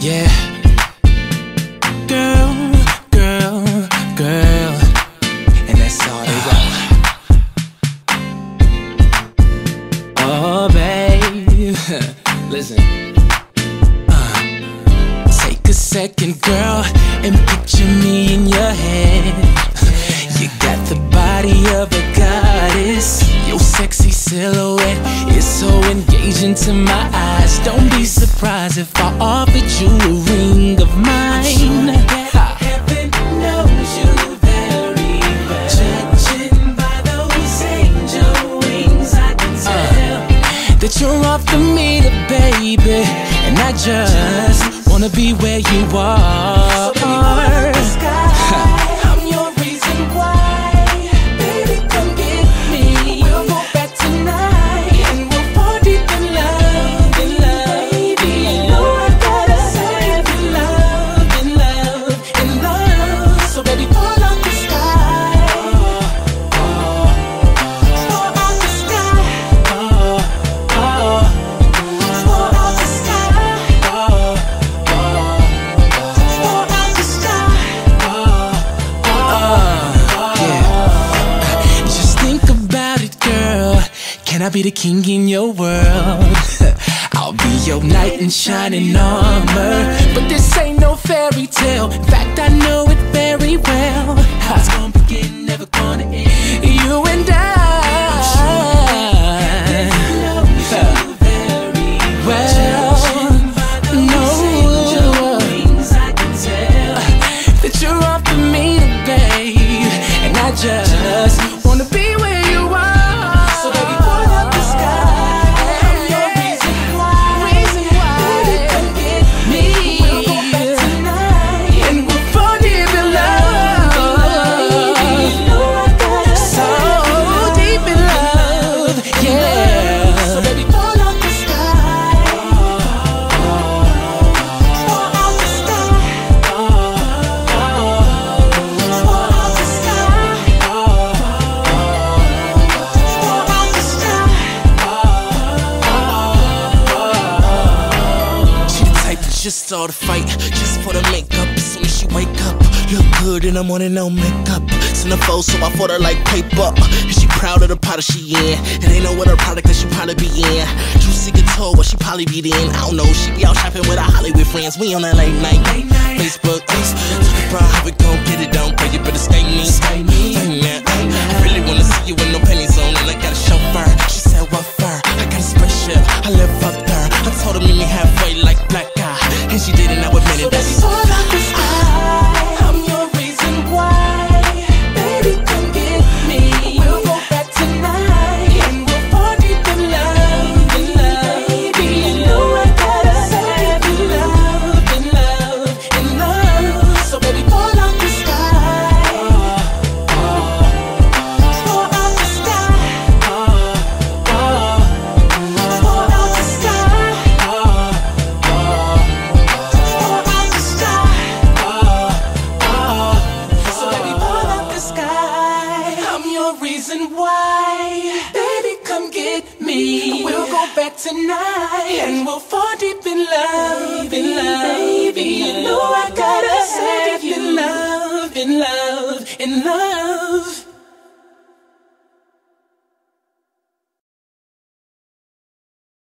Yeah. Girl, girl, girl. And that's all they got. Oh, babe. Listen. Uh, take a second, girl, and picture me in your head. Silhouette is so engaging to my eyes. Don't be surprised if I offered you a ring of mine. Heaven knows you very well. Judging by those angel wings, I can uh. tell. that you're off the meter, baby. And I just wanna be where you are. Can I be the king in your world? I'll be your knight in shining armor. But this ain't no fairy tale. In fact, I know it very well. Just saw the fight, just for the makeup. As soon as she wake up, look good in the morning, no makeup. Send a photo, so I photo like paper. And she proud of the product she in. And ain't no other product that she probably be in. Juicy couture, what she probably be in. I don't know, she be out shopping with her Hollywood friends. We on that late night. Facebook, talk about how we gon' get it. But you better stay me. Stay me. I really wanna see you with no pennies on. And I got a chauffeur. She said, what for? I got a spaceship. I live up there. I told her meet me halfway reason why. Baby, come get me. We'll go back tonight and we'll fall deep in love, baby, in love. Baby, you know I gotta have you. In love, in love, in love.